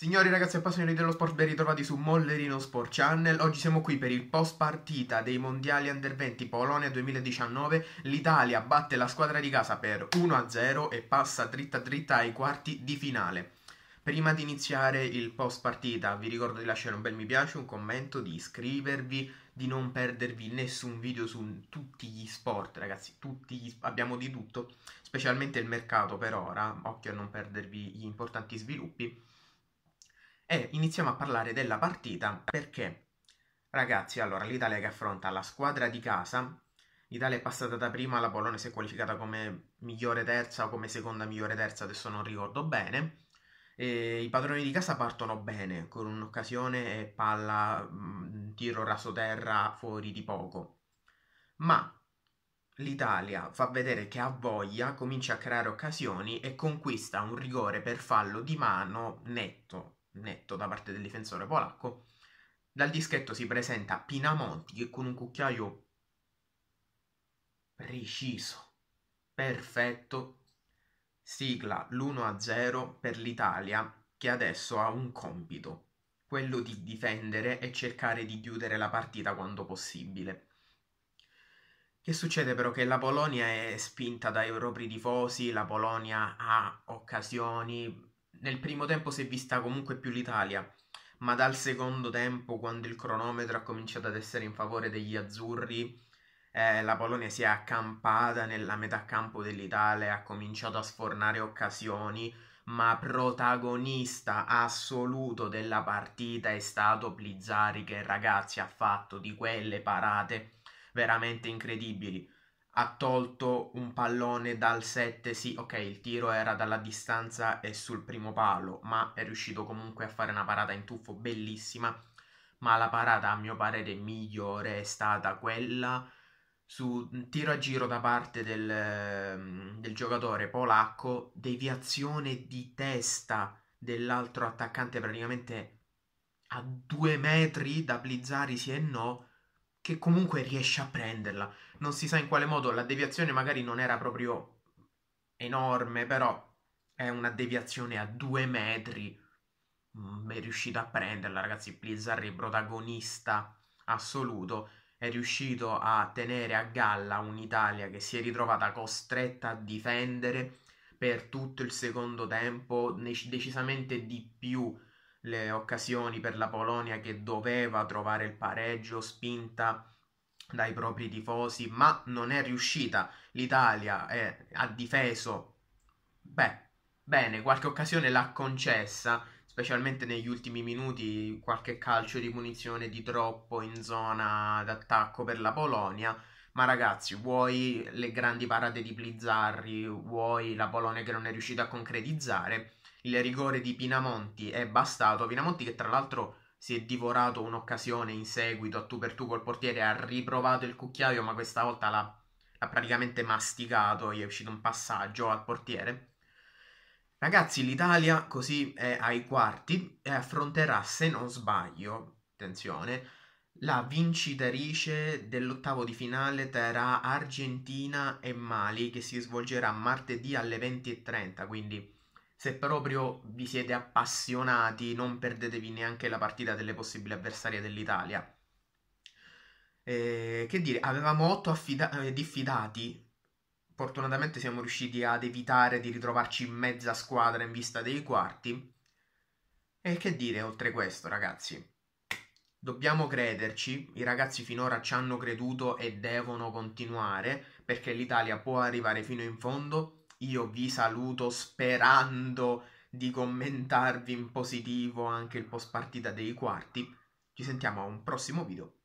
Signori ragazzi appassionati dello sport, ben ritrovati su Mollerino Sport Channel. Oggi siamo qui per il post partita dei mondiali under 20 Polonia 2019. L'Italia batte la squadra di casa per 1-0 e passa dritta dritta ai quarti di finale. Prima di iniziare il post partita vi ricordo di lasciare un bel mi piace, un commento, di iscrivervi, di non perdervi nessun video su tutti gli sport ragazzi, tutti gli... abbiamo di tutto, specialmente il mercato per ora, occhio a non perdervi gli importanti sviluppi e iniziamo a parlare della partita perché, ragazzi, allora l'Italia che affronta la squadra di casa, l'Italia è passata da prima, la Polonia si è qualificata come migliore terza o come seconda migliore terza, adesso non ricordo bene. E I padroni di casa partono bene con un'occasione e palla, mm, tiro rasoterra fuori di poco. Ma l'Italia fa vedere che ha voglia, comincia a creare occasioni e conquista un rigore per fallo di mano netto netto da parte del difensore polacco. Dal dischetto si presenta Pinamonti che con un cucchiaio preciso, perfetto, sigla l'1-0 per l'Italia che adesso ha un compito, quello di difendere e cercare di chiudere la partita quando possibile. Che succede però? Che la Polonia è spinta dai propri tifosi, la Polonia ha occasioni, nel primo tempo si è vista comunque più l'Italia, ma dal secondo tempo, quando il cronometro ha cominciato ad essere in favore degli azzurri, eh, la Polonia si è accampata nella metà campo dell'Italia, ha cominciato a sfornare occasioni, ma protagonista assoluto della partita è stato Blizzari che ragazzi ha fatto di quelle parate veramente incredibili ha tolto un pallone dal 7, sì, ok, il tiro era dalla distanza e sul primo palo, ma è riuscito comunque a fare una parata in tuffo bellissima, ma la parata a mio parere migliore è stata quella su un tiro a giro da parte del, ehm, del giocatore polacco, deviazione di testa dell'altro attaccante praticamente a due metri da Blizzari sì e no, che comunque riesce a prenderla. Non si sa in quale modo, la deviazione magari non era proprio enorme, però è una deviazione a due metri. Mm, è riuscito a prenderla, ragazzi. Blizzarri, protagonista assoluto, è riuscito a tenere a galla un'Italia che si è ritrovata costretta a difendere per tutto il secondo tempo, decisamente di più le occasioni per la Polonia che doveva trovare il pareggio spinta dai propri tifosi, ma non è riuscita. L'Italia è, ha difeso, beh, bene, qualche occasione l'ha concessa, specialmente negli ultimi minuti, qualche calcio di punizione di troppo in zona d'attacco per la Polonia. Ma ragazzi, vuoi le grandi parate di Blizzarri, vuoi la Polonia che non è riuscita a concretizzare? Il rigore di Pinamonti è bastato. Pinamonti che tra l'altro si è divorato un'occasione in seguito a tu per tu col portiere, ha riprovato il cucchiaio ma questa volta l'ha, l'ha praticamente masticato, gli è uscito un passaggio al portiere. Ragazzi, l'Italia così è ai quarti e affronterà, se non sbaglio, attenzione, la vincitrice dell'ottavo di finale tra Argentina e Mali che si svolgerà martedì alle 20.30, quindi se proprio vi siete appassionati, non perdetevi neanche la partita delle possibili avversarie dell'Italia. Eh, che dire, avevamo 8 affida- eh, diffidati. Fortunatamente siamo riusciti ad evitare di ritrovarci in mezza squadra in vista dei quarti. E che dire oltre questo, ragazzi? Dobbiamo crederci, i ragazzi finora ci hanno creduto e devono continuare perché l'Italia può arrivare fino in fondo io vi saluto sperando di commentarvi in positivo anche il post partita dei quarti. Ci sentiamo a un prossimo video.